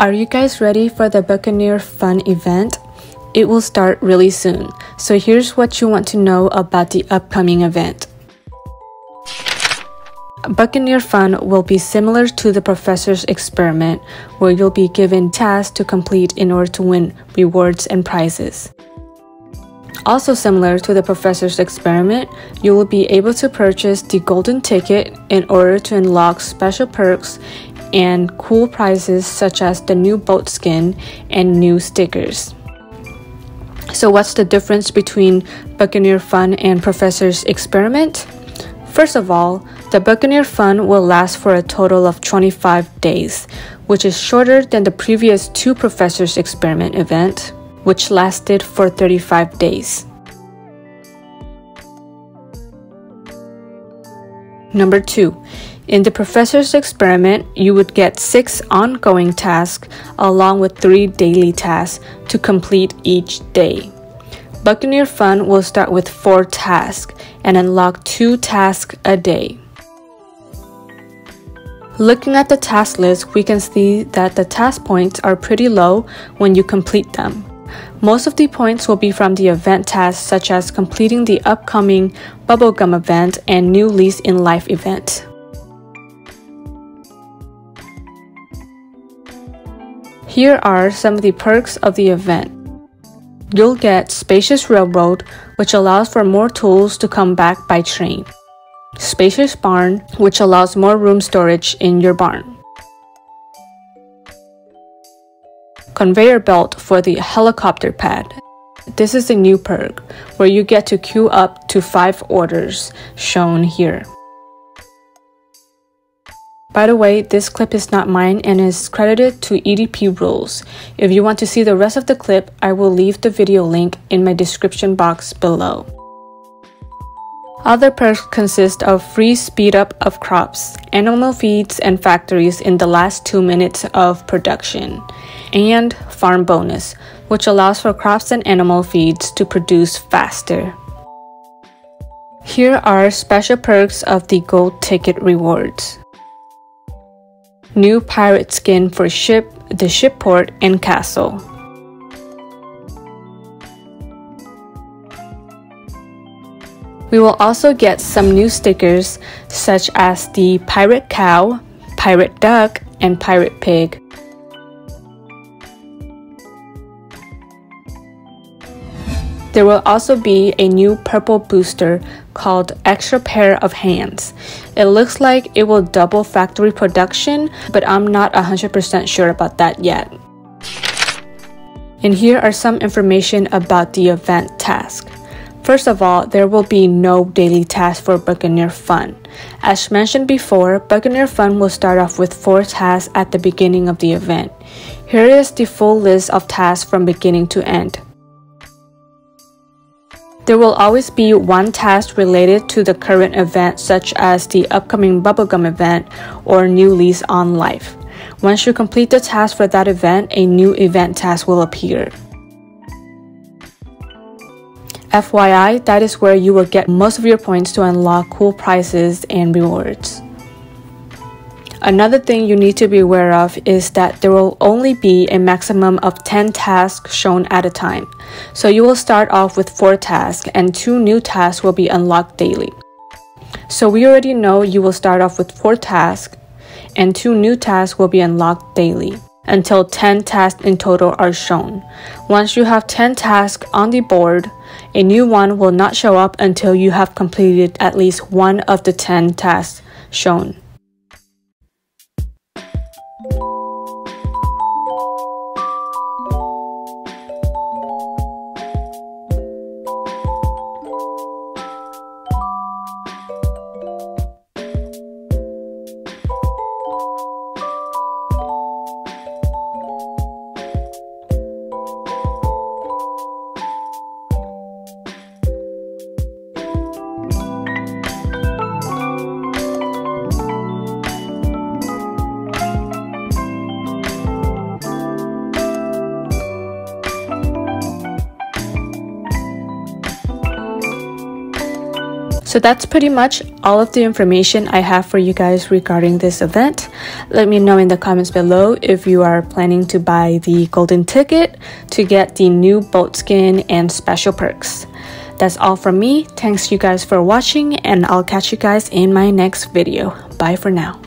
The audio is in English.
Are you guys ready for the Buccaneer Fun event? It will start really soon, so here's what you want to know about the upcoming event. Buccaneer Fun will be similar to the professor's experiment, where you'll be given tasks to complete in order to win rewards and prizes. Also similar to the professor's experiment, you will be able to purchase the golden ticket in order to unlock special perks and cool prizes such as the new boat skin and new stickers. So what's the difference between Buccaneer Fun and Professor's Experiment? First of all, the Buccaneer Fun will last for a total of 25 days, which is shorter than the previous two Professor's Experiment event, which lasted for 35 days. Number 2. In the professor's experiment, you would get 6 ongoing tasks along with 3 daily tasks to complete each day. Buccaneer Fun will start with 4 tasks and unlock 2 tasks a day. Looking at the task list, we can see that the task points are pretty low when you complete them. Most of the points will be from the event tasks such as completing the upcoming Bubblegum event and New Lease in Life event. Here are some of the perks of the event. You'll get Spacious Railroad, which allows for more tools to come back by train. Spacious Barn, which allows more room storage in your barn. Conveyor belt for the helicopter pad. This is a new perk where you get to queue up to 5 orders shown here. By the way, this clip is not mine and is credited to EDP Rules. If you want to see the rest of the clip, I will leave the video link in my description box below. Other perks consist of free speed up of crops, animal feeds and factories in the last 2 minutes of production, and farm bonus, which allows for crops and animal feeds to produce faster. Here are special perks of the gold ticket rewards. New pirate skin for ship, the shipport, and castle. We will also get some new stickers such as the Pirate Cow, Pirate Duck, and Pirate Pig. There will also be a new purple booster called Extra Pair of Hands. It looks like it will double factory production, but I'm not 100% sure about that yet. And here are some information about the event task. First of all, there will be no daily tasks for Buccaneer Fun. As mentioned before, Buccaneer Fun will start off with 4 tasks at the beginning of the event. Here is the full list of tasks from beginning to end. There will always be one task related to the current event such as the upcoming Bubblegum event or New Lease on Life. Once you complete the task for that event, a new event task will appear. FYI, that is where you will get most of your points to unlock cool prizes and rewards. Another thing you need to be aware of is that there will only be a maximum of 10 tasks shown at a time. So you will start off with 4 tasks and 2 new tasks will be unlocked daily. So we already know you will start off with 4 tasks and 2 new tasks will be unlocked daily until 10 tasks in total are shown. Once you have 10 tasks on the board, a new one will not show up until you have completed at least one of the 10 tasks shown. So that's pretty much all of the information I have for you guys regarding this event. Let me know in the comments below if you are planning to buy the golden ticket to get the new boat skin and special perks. That's all from me. Thanks you guys for watching and I'll catch you guys in my next video. Bye for now.